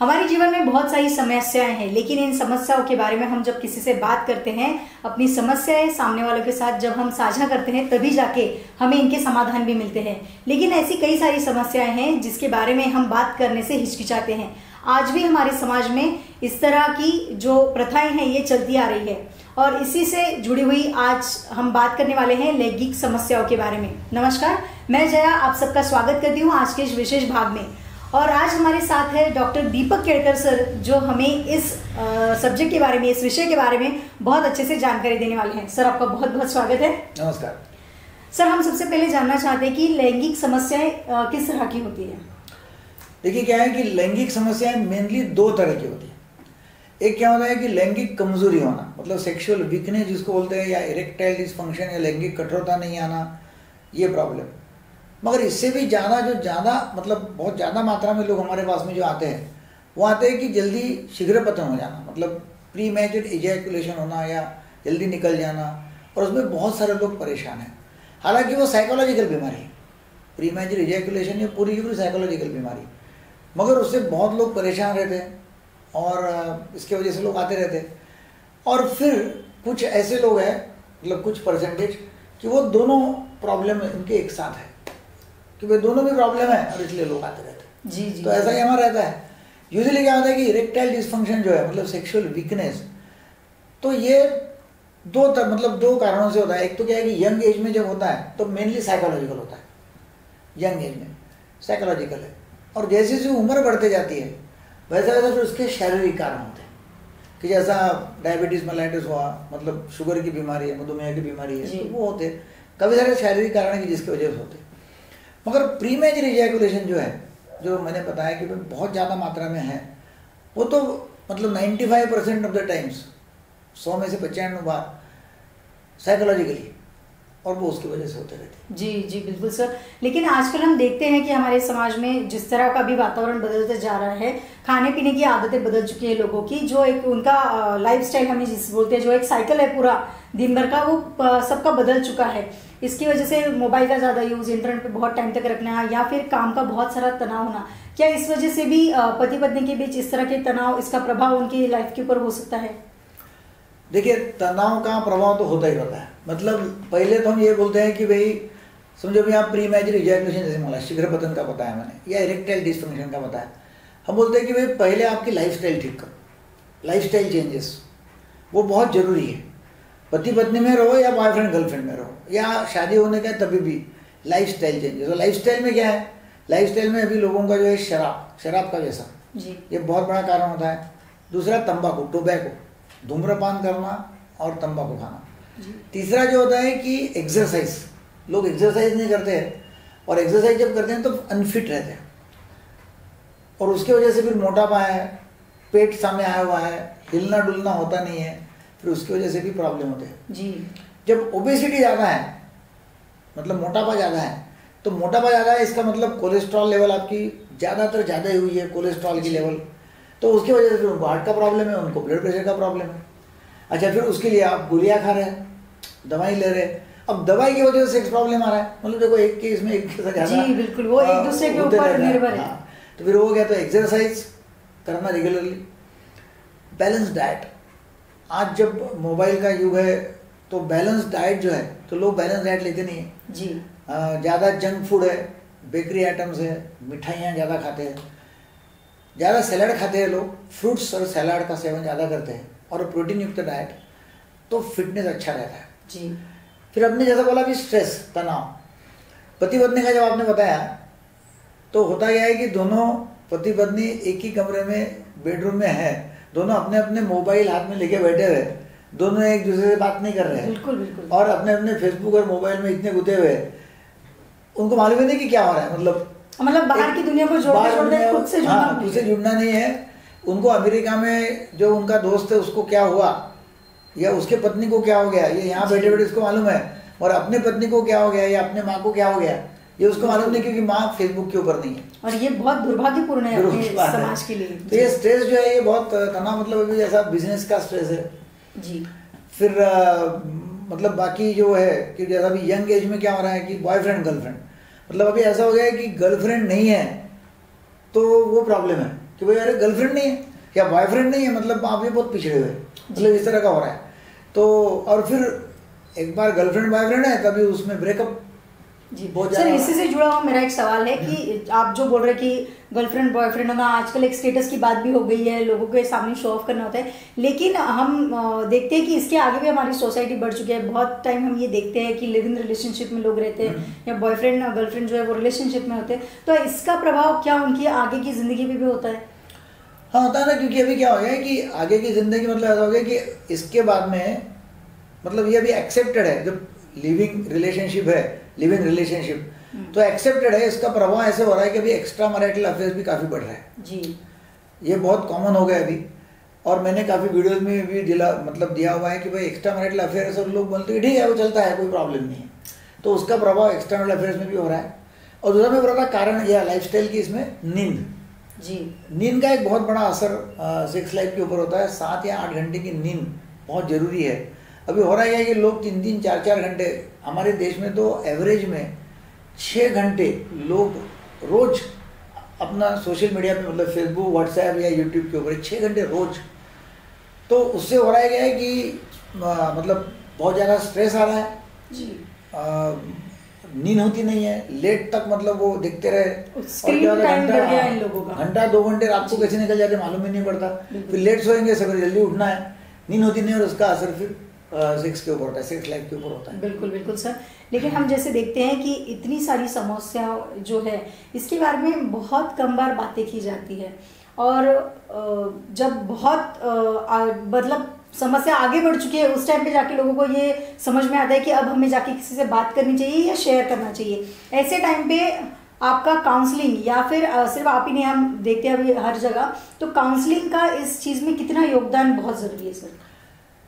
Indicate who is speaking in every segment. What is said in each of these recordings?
Speaker 1: हमारे जीवन में बहुत सारी समस्याएँ हैं, लेकिन इन समस्याओं के बारे में हम जब किसी से बात करते हैं, अपनी समस्याएँ सामने वालों के साथ जब हम साझा करते हैं, तभी जाके हमें इनके समाधान भी मिलते हैं। लेकिन ऐसी कई सारी समस्याएँ हैं जिसके बारे में हम बात करने से हिचकिचाते हैं। आज भी हमारे समाज में इस तरह की जो प्रथाएँ हैं, ये चलती आ रही है। और इसी से जुड़ी हुई आज हम बात करने वाले हैं लैंगिक समस्याओं के बारे में। नमस्कार, मैं जया, आप सबका स्वागत करती हूँ आज के इस विशेष भाग में। और आज हमारे साथ है डॉक्टर दीपक केड़कर सर जो हमें इस सब्जेक्ट के बारे में इस विषय के बारे में बहुत अच्छे से जानकारी देने वाले हैं। सर आपका बहुत बहुत स्वागत है।
Speaker 2: नमस्कार।
Speaker 1: सर हम सबसे पहले जानना चाहते हैं कि लैंगिक समस्याएँ किस तरह की होती है?
Speaker 2: देखिए क्या है कि लैंगिक समस्याएँ मेनली दो तरह की होती है। एक क्या होता है कि लैंगिक कमज़ोरी होना मतलब सेक्सुअल वीकनेस जिसको बोलते हैं या इरेक्टाइल डिसफंक्शन या लैंगिक कठोरता नहीं आना ये प्रॉब्लम मगर इससे भी ज़्यादा जो ज़्यादा मतलब बहुत ज़्यादा मात्रा में लोग हमारे पास में जो आते हैं, वो आते हैं कि जल्दी शीघ्र पतन हो जाना मतलब प्री मैचड इजैकुलेशन होना या जल्दी निकल जाना, और उसमें बहुत सारे लोग परेशान हैं। हालाँकि वो साइकोलॉजिकल बीमारी है। प्री मैचड इजैकुलेशन ये पूरी की पूरी साइकोलॉजिकल बीमारी मगर उससे बहुत लोग परेशान रहते हैं, और इसके वजह से लोग आते रहते हैं। और फिर कुछ ऐसे लोग हैं मतलब कुछ परसेंटेज कि वो दोनों प्रॉब्लम उनके एक साथ है। कि भाई दोनों भी प्रॉब्लम है और इसलिए लोग आते रहते हैं।
Speaker 1: जी जी।
Speaker 2: तो ऐसा ही हमारा रहता है। यूजली क्या होता है कि इरेक्टाइल डिसफंक्शन जो है मतलब सेक्सुअल वीकनेस तो ये दो तर, मतलब दो कारणों से होता है। एक तो क्या है कि यंग एज में जब होता है तो मेनली साइकोलॉजिकल होता है। यंग एज में साइकोलॉजिकल है। और जैसे जैसे उम्र बढ़ते जाती है वैसे वैसे फिर उसके शारीरिक कारण होते हैं। कि जैसा डायबिटीज़ मलाइटिस हुआ मतलब शुगर की बीमारी है मधुमेह की बीमारी है तो वो होते हैं। कभी सारे शारीरिक कारण है जिसकी वजह से होते मगर प्री मेजर इजैकुलेशन जो है, जो मैंने बताया कि बहुत ज़्यादा मात्रा में है, वो तो मतलब 95 परसेंट ऑफ़ द टाइम्स सौ में से पचानवे बार साइकोलॉजिकली और वो उसकी वजह से होते रहते हैं।
Speaker 1: जी जी, बिल्कुल सर। लेकिन आजकल हम देखते हैं कि हमारे समाज में जिस तरह का भी वातावरण बदलते जा रहा है खाने पीने की आदतें बदल चुकी है लोगों की, जो एक उनका लाइफ स्टाइल हमें जिस बोलते हैं, जो एक साइकिल है पूरा दिन भर का, वो सबका बदल चुका है। इसकी वजह से मोबाइल का ज़्यादा यूज़ इंटरनेट पे बहुत टाइम तक रखना या फिर काम का बहुत सारा तनाव होना। क्या इस वजह से भी पति पत्नी के बीच इस तरह के तनाव, इसका प्रभाव उनकी लाइफ के ऊपर हो सकता है?
Speaker 2: देखिए, तनाव का प्रभाव तो होता ही रहता है। मतलब पहले तो हम ये बोलते हैं कि भाई, समझो भी आप प्री मैच रिजैकुलेशन जैसे बोला शीघ्र पतन का बताया मैंने, या इरेक्टाइल डिस्फंक्शन का बताया। हम बोलते हैं कि भाई, पहले आपकी लाइफ ठीक करो। लाइफ चेंजेस वो बहुत ज़रूरी है। पति पत्नी में रहो या बॉयफ्रेंड गर्लफ्रेंड में रहो। या शादी होने का तभी भी लाइफ स्टाइल चेंजेस और लाइफ स्टाइल में क्या है? लाइफ स्टाइल में अभी लोगों का जो है शराब शराब का व्यसन
Speaker 1: जी।
Speaker 2: ये बहुत बड़ा कारण होता है। दूसरा तंबाकू टोबैको धूम्रपान करना और तंबाकू खाना। तीसरा जो होता है कि एक्सरसाइज लोग एक्सरसाइज नहीं करते हैं। और एक्सरसाइज जब करते हैं तो अनफिट रहते हैं। और उसकी वजह से फिर मोटापा है पेट सामने आया हुआ है हिलना डुलना होता नहीं है। फिर उसकी वजह से भी प्रॉब्लम होते हैं।
Speaker 1: जी।
Speaker 2: जब ओबेसिटी ज़्यादा है मतलब मोटापा ज़्यादा है तो मोटापा ज़्यादा है इसका मतलब कोलेस्ट्रॉल लेवल आपकी ज़्यादातर ज़्यादा ही हुई है कोलेस्ट्रॉल की लेवल तो उसकी वजह से फिर उनको हार्ट का प्रॉब्लम है उनको ब्लड प्रेशर का प्रॉब्लम है। अच्छा फिर उसके लिए आप गोलियाँ खा रहे हैं दवाई ले रहे हैं। अब दवाई की वजह से प्रॉब्लम आ रहा है। मतलब देखो एक केस में एक केस
Speaker 1: ज़्यादा जी बिल्कुल वो एक दूसरे के ऊपर निर्भर है। हाँ,
Speaker 2: तो फिर हो गया तो एक्सरसाइज करना रेगुलरली बैलेंस डाइट आज जब मोबाइल का युग है तो बैलेंस डाइट जो है तो लोग बैलेंस डाइट लेते नहीं है।
Speaker 1: जी।
Speaker 2: ज़्यादा जंक फ़ूड है बेकरी आइटम्स है मिठाइयाँ ज़्यादा खाते हैं। ज़्यादा सैलड खाते हैं लोग फ्रूट्स और सैलड का सेवन ज़्यादा करते हैं और प्रोटीन युक्त डाइट तो फिटनेस अच्छा रहता है।
Speaker 1: जी।
Speaker 2: फिर अपने जैसा बोला भी स्ट्रेस तनाव पति पत्नी का जब आपने बताया तो होता यह है कि दोनों पति पत्नी एक ही कमरे में बेडरूम में है। दोनों अपने अपने मोबाइल हाथ में लेके बैठे हुए दोनों एक दूसरे से बात नहीं कर रहे हैं।
Speaker 1: बिल्कुल बिल्कुल।
Speaker 2: और अपने अपने फेसबुक और मोबाइल में इतने गुते हुए उनको मालूम ही नहीं कि क्या हो रहा है मतलब
Speaker 1: मतलब बाहर की दुनिया को जोड़ना छोड़ना खुद से जुड़ना
Speaker 2: हाँ, खुद से जुड़ना नहीं है। उनको अमेरिका में जो उनका दोस्त है उसको क्या हुआ? या उसके पत्नी को क्या हो गया? ये यहाँ बैठे बैठे उसको मालूम है। और अपने पत्नी को क्या हो गया? या अपने माँ को क्या हो गया? ये उसको मालूम नहीं क्योंकि माँ फेसबुक के ऊपर नहीं है।
Speaker 1: और ये बहुत दुर्भाग्यपूर्ण है अपने समाज के लिए।
Speaker 2: तो ये स्ट्रेस जो है ये बहुत तनाव मतलब अभी जैसा बिज़नेस का स्ट्रेस है।
Speaker 1: जी।
Speaker 2: फिर आ, मतलब बाकी जो है कि जैसा अभी यंग एज में क्या हो रहा है कि बॉयफ्रेंड गर्लफ्रेंड मतलब अभी ऐसा हो गया है कि गर्लफ्रेंड नहीं है तो वो प्रॉब्लम है कि भाई अरे गर्लफ्रेंड नहीं है या बॉयफ्रेंड नहीं है मतलब आप ये बहुत पिछड़े हुए। मतलब इस तरह का हो रहा है। तो और फिर एक बार गर्लफ्रेंड बॉयफ्रेंड है तभी उसमें ब्रेकअप
Speaker 1: जी। सर इसी से जुड़ा हुआ मेरा एक सवाल है कि आप जो बोल रहे कि गर्लफ्रेंड बॉयफ्रेंड होना आजकल एक स्टेटस की बात भी हो गई है लोगों के सामने शो ऑफ़ करना होता है। लेकिन हम देखते हैं कि इसके आगे भी हमारी सोसाइटी बढ़ चुकी है। बहुत टाइम हम ये देखते हैं कि लिव इन रिलेशनशिप में लोग रहते हैं हम्म। या बॉयफ्रेंड गर्लफ्रेंड जो है वो रिलेशनशिप में होते हैं। तो इसका प्रभाव क्या उनकी आगे की ज़िंदगी में भी होता है?
Speaker 2: हाँ होता है ना क्योंकि अभी क्या हो गया है कि आगे की ज़िंदगी मतलब ऐसा हो गया कि इसके बाद में मतलब ये अभी एक्सेप्टेड है। जब लिविंग रिलेशनशिप है लिविंग रिलेशनशिप हम्म। तो एक्सेप्टेड है इसका प्रभाव ऐसे हो रहा है कि अभी एक्स्ट्रा मैरिटल अफेयर्स भी काफ़ी बढ़ रहा है।
Speaker 1: जी।
Speaker 2: ये बहुत कॉमन हो गया अभी। और मैंने काफ़ी वीडियोस में भी दिला मतलब दिया हुआ है कि भाई एक्स्ट्रा मैरिटल अफेयर्स और लोग बोलते हैं ठीक है वो चलता है कोई प्रॉब्लम नहीं है। तो उसका प्रभाव एक्स्ट्रा मैरिटल अफेयर्स में भी हो रहा है। और दूसरा में बड़ा कारण यह लाइफ स्टाइल की इसमें नींद।
Speaker 1: जी।
Speaker 2: नींद का एक बहुत बड़ा असर सेक्स लाइफ के ऊपर होता है। सात या आठ घंटे की नींद बहुत ज़रूरी है। अभी हो रहा है कि लोग तीन तीन चार चार घंटे हमारे देश में तो एवरेज में छः घंटे लोग रोज अपना सोशल मीडिया पे मतलब फेसबुक व्हाट्सएप या यूट्यूब के ऊपर छः घंटे रोज। तो उससे हो रहा है क्या है कि आ, मतलब बहुत ज़्यादा स्ट्रेस आ रहा है।
Speaker 1: जी।
Speaker 2: नींद होती नहीं है। लेट तक मतलब वो देखते रहे।
Speaker 1: घंटा
Speaker 2: घंटा दो घंटे रात को कैसे निकल जाते मालूम ही नहीं पड़ता। फिर लेट सोएँगे सवेरे जल्दी उठना है। नींद होती नहीं और उसका असर फिर सेक्स के ऊपर होता है सेक्स लाइफ के ऊपर होता है।
Speaker 1: बिल्कुल बिल्कुल सर लेकिन हम जैसे देखते हैं कि इतनी सारी समस्या जो है, इसके बारे में बहुत कम बार बातें की जाती है। और जब बहुत मतलब समस्या आगे बढ़ चुकी है, उस टाइम पे जाके लोगों को ये समझ में आता है कि अब हमें जाके किसी से बात करनी चाहिए या शेयर करना चाहिए। ऐसे टाइम पे आपका काउंसलिंग या फिर सिर्फ़ आप ही नहीं, हम देखते हैं अभी हर जगह तो काउंसलिंग का इस चीज़ में कितना योगदान बहुत ज़रूरी है सर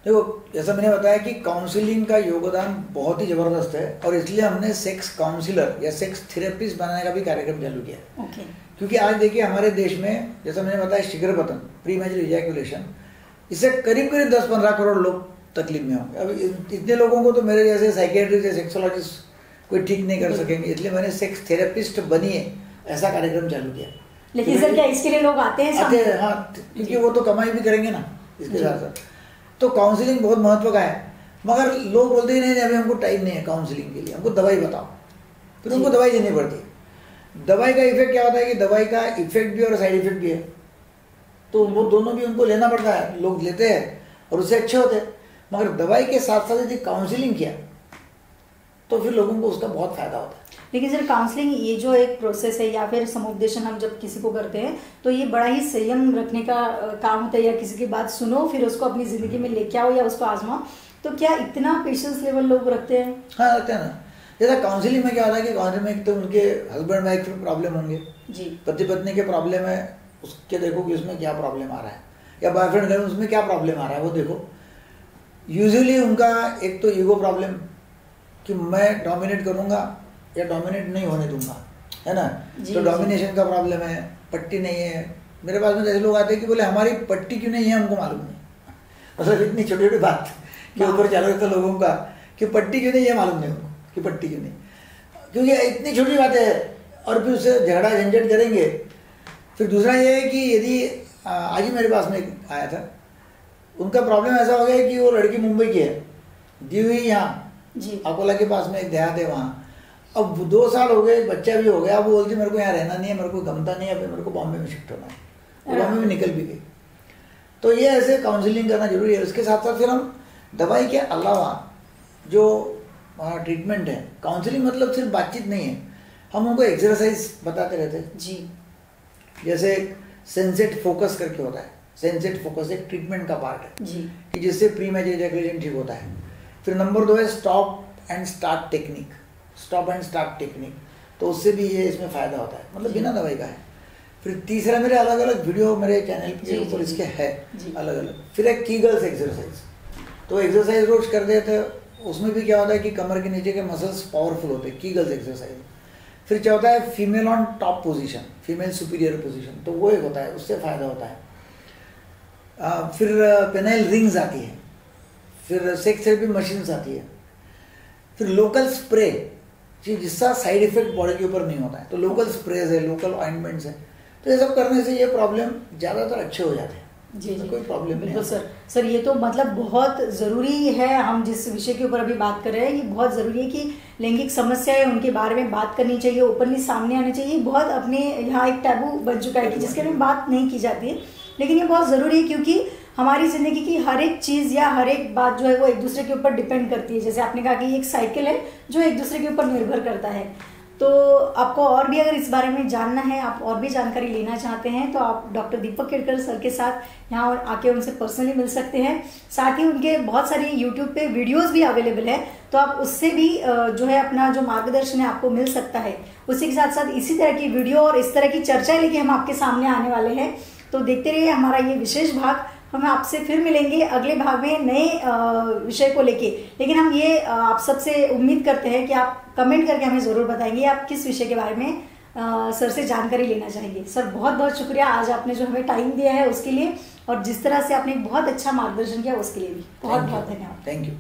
Speaker 2: देखो जैसा मैंने बताया कि काउंसलिंग का योगदान बहुत ही ज़बरदस्त है और इसलिए हमने सेक्स काउंसिलर या सेक्स थेरेपिस्ट बनाने का भी कार्यक्रम चालू किया
Speaker 1: okay.
Speaker 2: क्योंकि आज देखिए हमारे देश में जैसा मैंने बताया शीघ्र पतन प्री मैच रिजैकुलेशन इससे करीब करीब दस पंद्रह करोड़ लोग तकलीफ़ में होंगे। अब इतने लोगों को तो मेरे जैसे साइकेट्रिस्ट या सेक्सोलॉजिस्ट कोई ठीक नहीं कर सकेंगे इसलिए मैंने सेक्स थेरेपिस्ट बनिए ऐसा कार्यक्रम चालू किया।
Speaker 1: लेकिन सर क्या इसके लिए लोग आते हैं
Speaker 2: आते हैं हाँ क्योंकि वो तो कमाई भी करेंगे ना इसके साथ साथ तो काउंसलिंग बहुत महत्व का है। मगर लोग बोलते ही नहीं अभी हमको टाइम नहीं है काउंसलिंग के लिए। हमको दवाई बताओ। फिर उनको दवाई देनी पड़ती है। दवाई का इफ़ेक्ट क्या होता है कि दवाई का इफ़ेक्ट भी और साइड इफ़ेक्ट भी है। तो वो दोनों भी उनको लेना पड़ता है। लोग लेते हैं और उससे अच्छे होते हैं। मगर दवाई के साथ साथ यदि काउंसिलिंग किया तो फिर लोगों को उसका बहुत फ़ायदा होता है।
Speaker 1: लेकिन सर काउंसलिंग ये जो एक प्रोसेस है या फिर समुपदेशन हम जब किसी को करते हैं तो ये बड़ा ही संयम रखने का काम होता है या किसी की बात सुनो फिर उसको अपनी ज़िंदगी में लेके आओ या उसको आजमाओ। तो क्या इतना पेशेंस लेवल लोग रखते हैं?
Speaker 2: हाँ रखते हैं ना। जैसा काउंसिलिंग में क्या होता है कि काउंसिलिंग में तो उनके हस्बैंड वाइफ में प्रॉब्लम होंगे।
Speaker 1: जी।
Speaker 2: पति पत्नी के प्रॉब्लम है उसके देखो कि उसमें क्या प्रॉब्लम आ रहा है। या बॉयफ्रेंड है उसमें क्या प्रॉब्लम आ रहा है वो देखो। यूजुअली उनका एक तो ईगो प्रॉब्लम कि मैं डोमिनेट करूँगा या डोमिनेट नहीं होने दूँगा है ना? तो डोमिनेशन का प्रॉब्लम है पट्टी नहीं है। मेरे पास में जैसे लोग आते हैं कि बोले हमारी पट्टी क्यों नहीं है हमको मालूम नहीं। मतलब इतनी छोटी छोटी बात के हाँ। ऊपर चल रहे थे लोगों का कि पट्टी क्यों नहीं है मालूम नहीं उनको कि पट्टी क्यों नहीं। क्योंकि इतनी छोटी बात है और फिर उससे झगड़ा झंझट करेंगे। फिर दूसरा ये है कि यदि आज ही मेरे पास में आया था उनका प्रॉब्लम ऐसा हो गया कि वो लड़की मुंबई की है दी हुई यहाँ। अकोला के पास में एक देहात है वहाँ। अब दो साल हो गए बच्चा भी हो गया वो बोलती मेरे को यहाँ रहना नहीं है मेरे को गमता नहीं है मेरे को बॉम्बे में शिफ्ट होना है। बॉम्बे में निकल भी गई। तो ये ऐसे काउंसलिंग करना ज़रूरी है। उसके साथ साथ फिर हम दवाई के अलावा जो ट्रीटमेंट है काउंसलिंग मतलब सिर्फ़ बातचीत नहीं है। हम उनको एक्सरसाइज बताते रहते हैं।
Speaker 1: जी।
Speaker 2: जैसे सेंसेट फोकस करके होता है। सेंसेट फोकस एक ट्रीटमेंट का पार्ट है।
Speaker 1: जी।
Speaker 2: कि जिससे प्री मैच ठीक होता है। फिर नंबर दो है stop and start technique stop and start technique तो उससे भी ये इसमें फ़ायदा होता है। मतलब बिना दवाई का है। फिर तीसरा मेरे अलग अलग वीडियो मेरे चैनल के ऊपर इसके है अलग अलग फिर एक कीगल्स एक्सरसाइज तो एक्सरसाइज रोज कर देते उसमें भी क्या होता है कि कमर के नीचे के मसल्स पावरफुल होते हैं। कीगल्स एक्सरसाइज फिर क्या होता है female on top position female superior position तो वो एक होता है। उससे फ़ायदा होता है। आ, फिर पेनाइल रिंग्स आती है। फिर सेक्स थेरेपी मशीन्स आती है। फिर लोकल स्प्रे जिसका साइड इफ़ेक्ट बॉडी के ऊपर नहीं होता है। तो लोकल स्प्रेज है लोकल ऑइंटमेंट्स है। तो ये सब करने से ये प्रॉब्लम ज़्यादातर अच्छे हो जाते हैं।
Speaker 1: जी जी।
Speaker 2: कोई प्रॉब्लम
Speaker 1: बिल्कुल
Speaker 2: नहीं
Speaker 1: सर। सर ये तो मतलब बहुत ज़रूरी है हम जिस विषय के ऊपर अभी बात कर रहे हैं ये बहुत ज़रूरी है कि लैंगिक समस्या है उनके बारे में बात करनी चाहिए ओपनली सामने आनी चाहिए। बहुत अपने यहाँ एक टैबू बन चुका है कि जिसके बारे में बात नहीं की जाती है। लेकिन ये बहुत ज़रूरी है क्योंकि हमारी ज़िंदगी की हर एक चीज़ या हर एक बात जो है वो एक दूसरे के ऊपर डिपेंड करती है। जैसे आपने कहा कि एक साइकिल है जो एक दूसरे के ऊपर निर्भर करता है। तो आपको और भी अगर इस बारे में जानना है, आप और भी जानकारी लेना चाहते हैं तो आप डॉक्टर दीपक केड़कर सर के साथ यहाँ आके उनसे पर्सनली मिल सकते हैं। साथ ही उनके बहुत सारी यूट्यूब पे वीडियोस भी अवेलेबल है तो आप उससे भी जो है अपना जो मार्गदर्शन है आपको मिल सकता है। उसी के साथ साथ इसी तरह की वीडियो और इस तरह की चर्चाएँ लेके हम आपके सामने आने वाले हैं। तो देखते रहिए हमारा ये विशेष भाग हम आपसे फिर मिलेंगे अगले भाग में नए विषय को लेके। लेकिन हम ये आप सबसे उम्मीद करते हैं कि आप कमेंट करके हमें ज़रूर बताएँगे आप किस विषय के बारे में आ, सर से जानकारी लेना चाहेंगे। सर बहुत बहुत शुक्रिया। आज आपने जो हमें टाइम दिया है उसके लिए और जिस तरह से आपने बहुत अच्छा मार्गदर्शन किया उसके लिए भी। बहुत बहुत धन्यवाद।
Speaker 2: Thank you